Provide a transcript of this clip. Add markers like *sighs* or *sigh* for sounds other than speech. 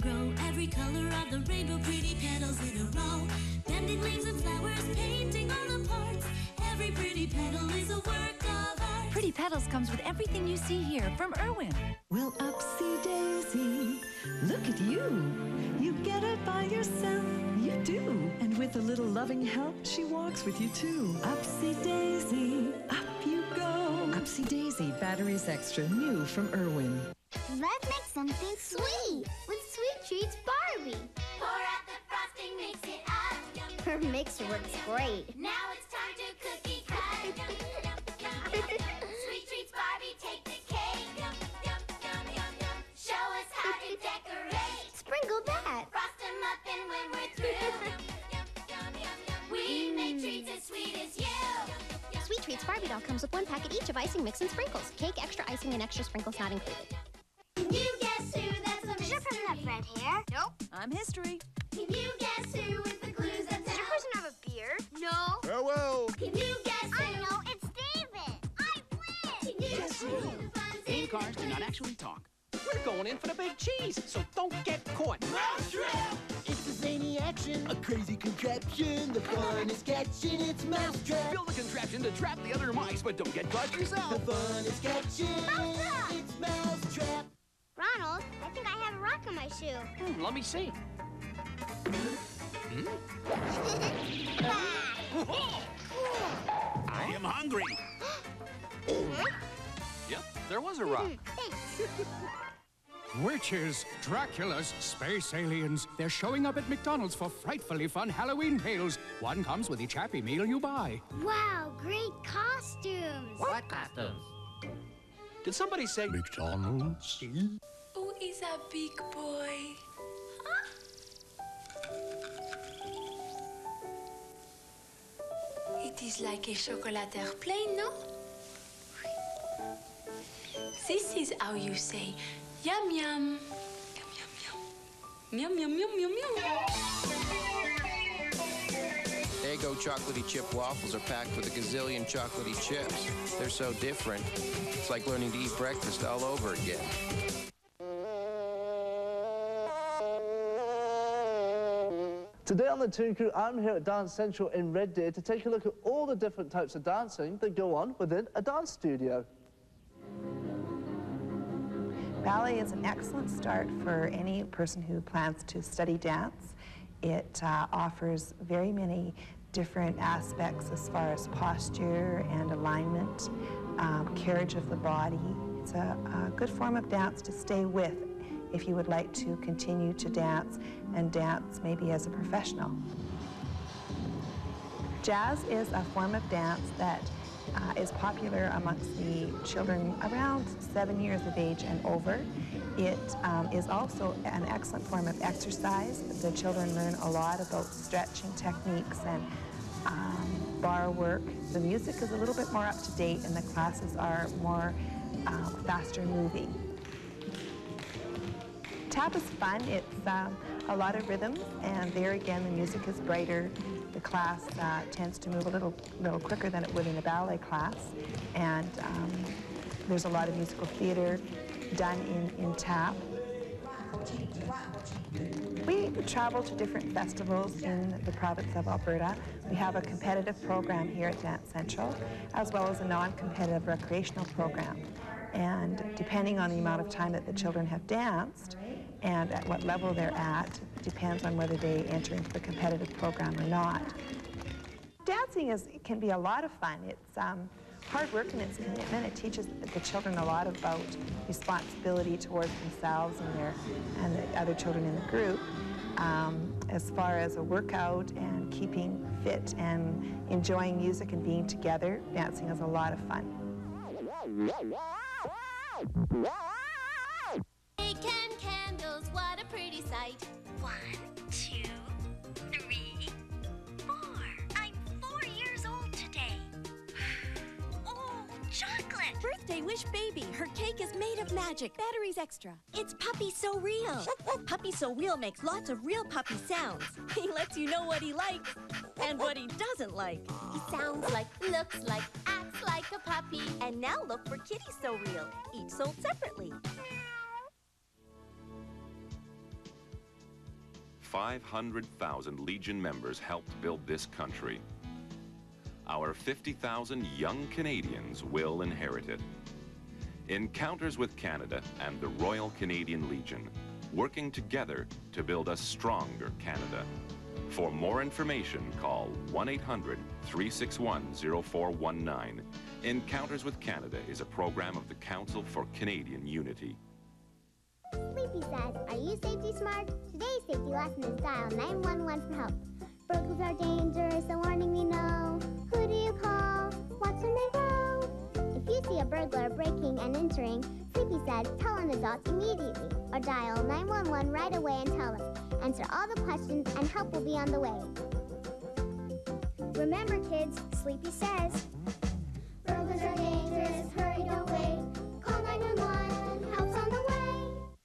grow. Every color of the rainbow, pretty petals in a row. Bending leaves and flowers, painting all the parts. Every pretty petal is a work of art. Pretty Petals comes with everything you see here from Irwin. Well, Upsy Daisy, look at you. You get it by yourself, you do. And with a little loving help, she walks with you too. Upsy Daisy, up you go. Upsy Daisy, batteries extra, new from Irwin. Let's make something sweet with Sweet Treats Barbie. Pour out the frosting, mix it up. Her mixer works great. Now it's time to cookie cut. Sweet treats, Barbie, take the cake. Yum, yum, yum, yum, yum. Show us how to decorate. Sprinkle that. Frost 'em up and when we're through. Yum, yum, yum, yum, yum. We make mm. treats as sweet as you. Sweet Treats Barbie doll comes with one packet each of icing mix and sprinkles. Cake, extra icing, and extra sprinkles not included. Person have hair? Nope. I'm history. Can you guess who with the clues that Does your tell? person have a beard? No. Farewell. Can you guess I know, it's David. I win. Can you guess who? The Game in cars do not actually talk. We're going in for the big cheese, so don't get caught. It's a zany action, a crazy contraption. The fun is catching its mousetrap. Build a contraption to trap the other mice, but don't get caught yourself. The fun is catching its mousetrap. Ronald, I think I have a rock in my shoe. Hmm, let me see. I am hungry. *gasps* Yep, there was a rock. Thanks. *laughs* Witches, Draculas, space aliens. They're showing up at McDonald's for frightfully fun Halloween meals. One comes with each Happy Meal you buy. Wow, great costumes. What costumes? Did somebody say McDonald's? Is a big boy? It is like a chocolate airplane, no? This is how you say yum yum. Yum yum yum. Yum yum yum yum yum. Eggo chocolatey chip waffles are packed with a gazillion chocolatey chips. They're so different. It's like learning to eat breakfast all over again. Today on the Toon Crew, I'm here at Dance Central in Red Deer to take a look at all the different types of dancing that go on within a dance studio. Ballet is an excellent start for any person who plans to study dance. It uh, offers very many different aspects as far as posture and alignment, um, carriage of the body. It's a, a good form of dance to stay with if you would like to continue to dance and dance maybe as a professional. Jazz is a form of dance that uh, is popular amongst the children around seven years of age and over. It um, is also an excellent form of exercise. The children learn a lot about stretching techniques and um, bar work. The music is a little bit more up to date and the classes are more uh, faster moving. Tap is fun. It's um, a lot of rhythms, and there again, the music is brighter. The class uh, tends to move a little, little quicker than it would in a ballet class, and um, there's a lot of musical theater done in, in tap. We travel to different festivals in the province of Alberta. We have a competitive program here at Dance Central, as well as a non-competitive recreational program. And depending on the amount of time that the children have danced and at what level they're at, depends on whether they enter into the competitive program or not. Dancing is can be a lot of fun. It's um, hard work and it's commitment. It teaches the children a lot about responsibility towards themselves and their and the other children in the group. Um, as far as a workout and keeping fit and enjoying music and being together, dancing is a lot of fun. What a pretty sight. One, two, three, four. I'm four years old today. *sighs* Oh, chocolate! Birthday wish baby. Her cake is made of magic. Batteries extra. It's Puppy So Real. Puppy So Real makes lots of real puppy sounds. *laughs* He lets you know what he likes and what he doesn't like. He sounds like, looks like, acts like a puppy. And now look for Kitty So Real, each sold separately. 500,000 Legion members helped build this country. Our 50,000 young Canadians will inherit it. Encounters with Canada and the Royal Canadian Legion, working together to build a stronger Canada. For more information, call 1 800 361 0419. Encounters with Canada is a program of the Council for Canadian Unity. Sleepy says, Are you safety smart? Today's safety lesson is dial 911 for help. Burglars are dangerous, a warning we know. Who do you call? What's when they roll? If you see a burglar breaking and entering, Sleepy says, tell an adult immediately or dial 911 right away and tell them. Answer all the questions and help will be on the way. Remember, kids, Sleepy says,